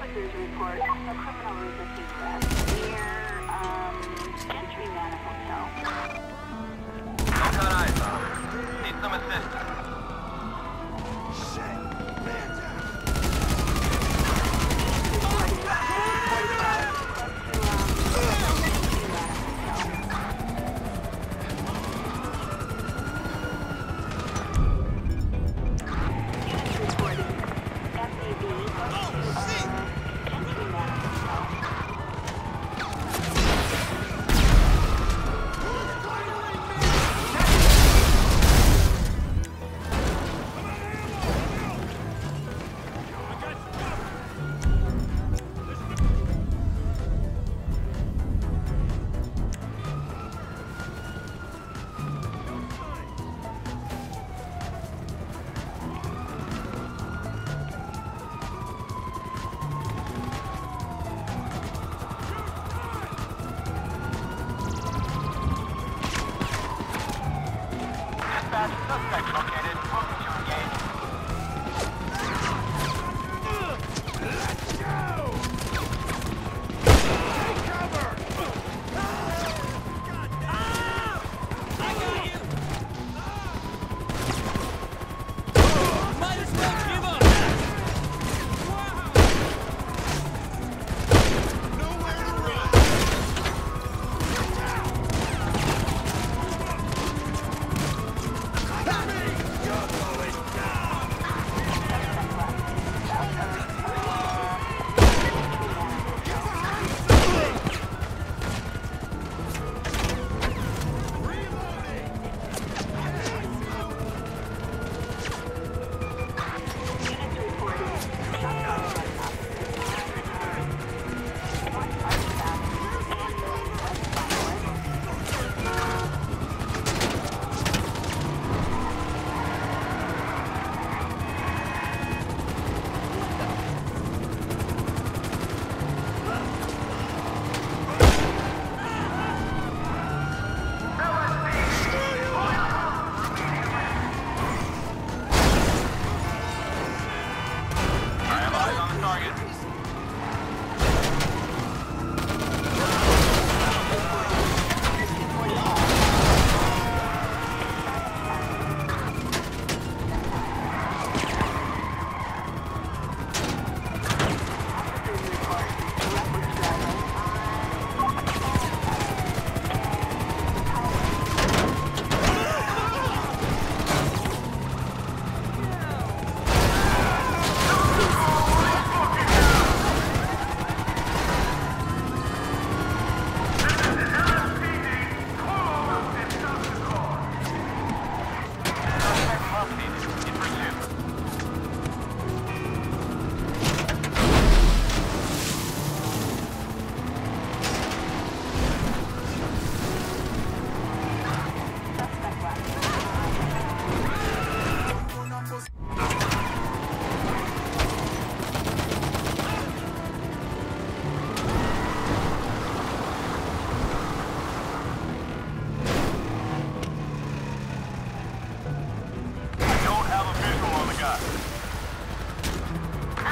Officers report a criminal resisting arrest near, um, Gentry Manor Hotel. Don't got eyes on. Need some assistance. Dispatch,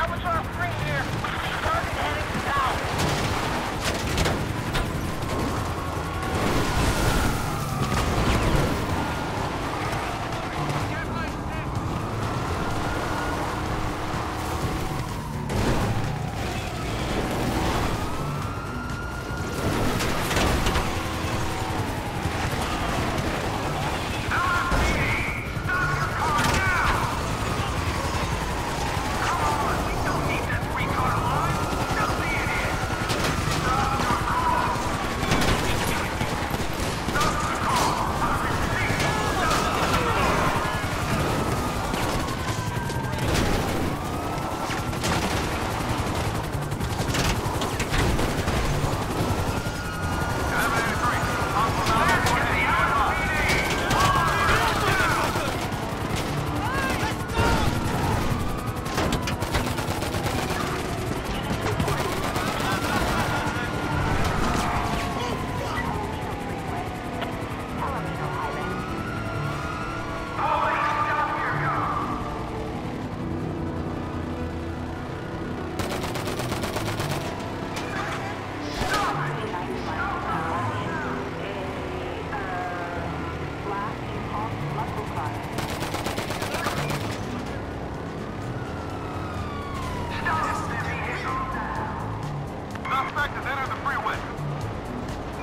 Albatross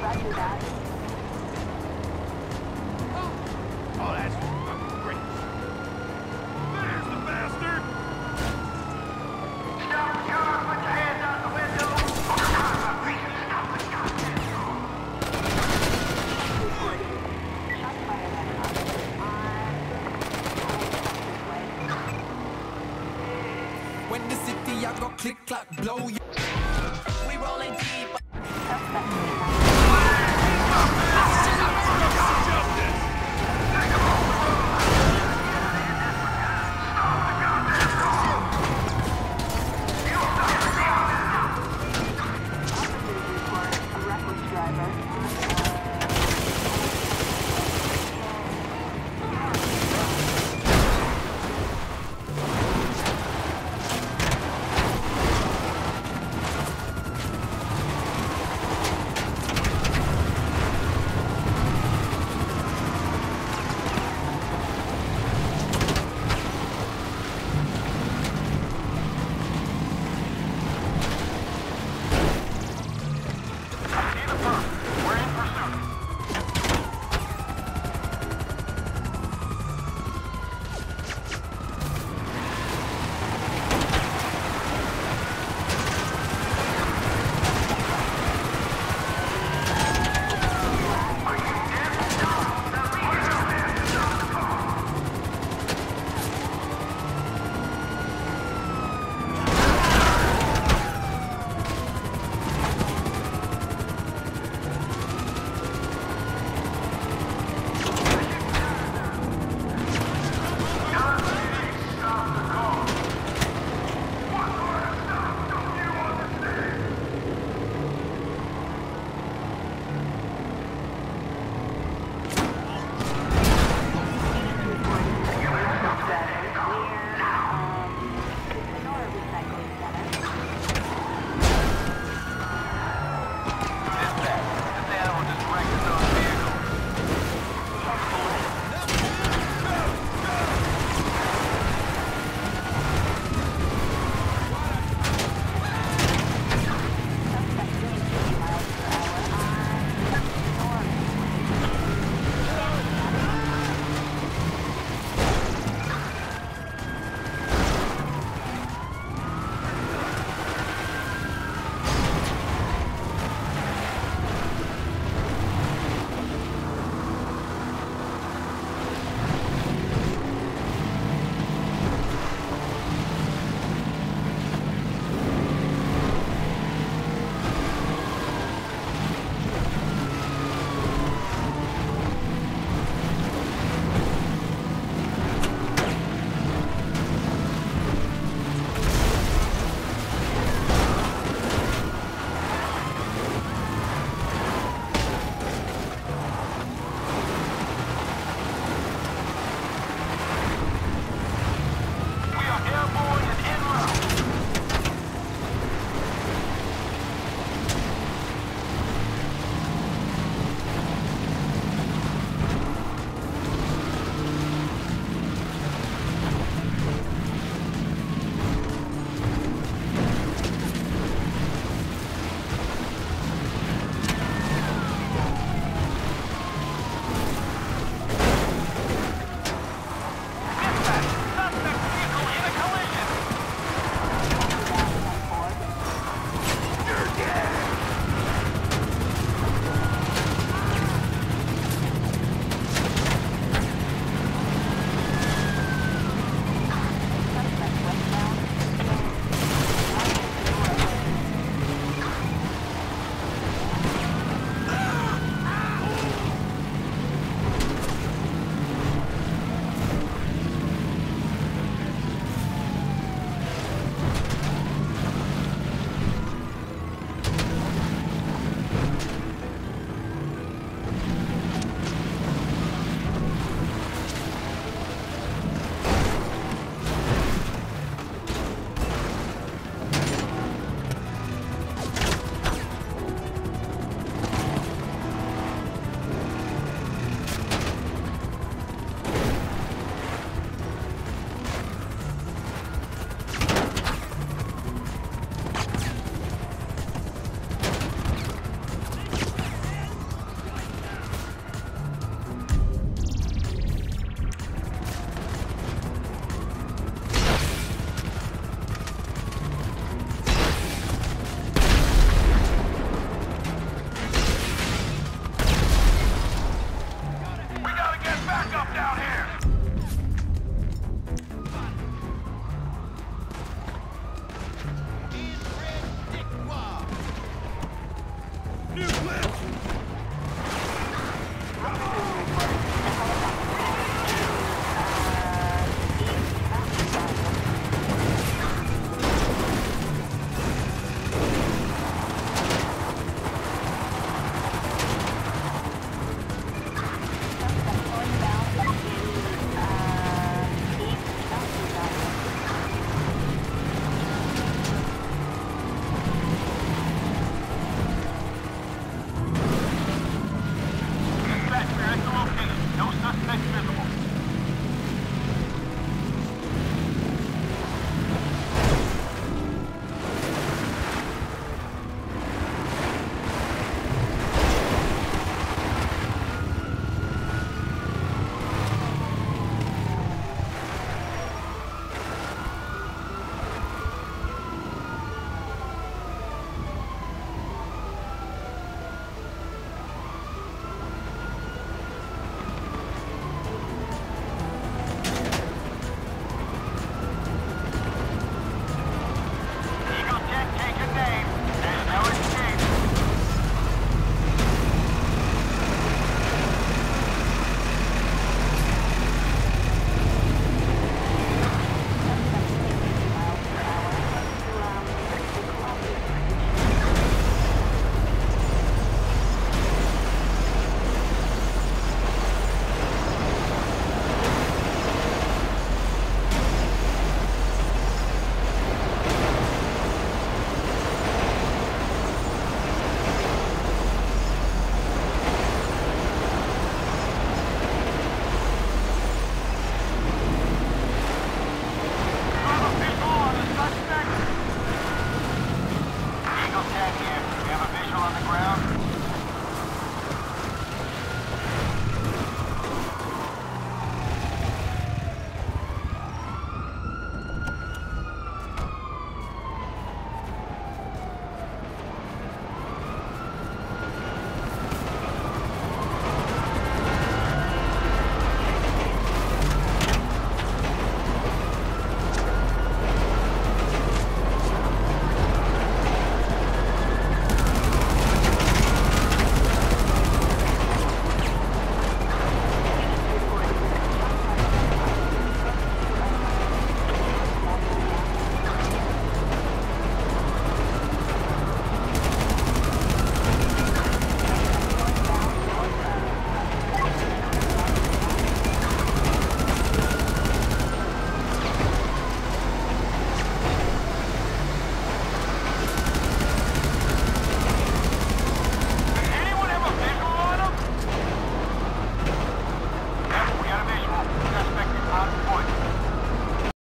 Roger that.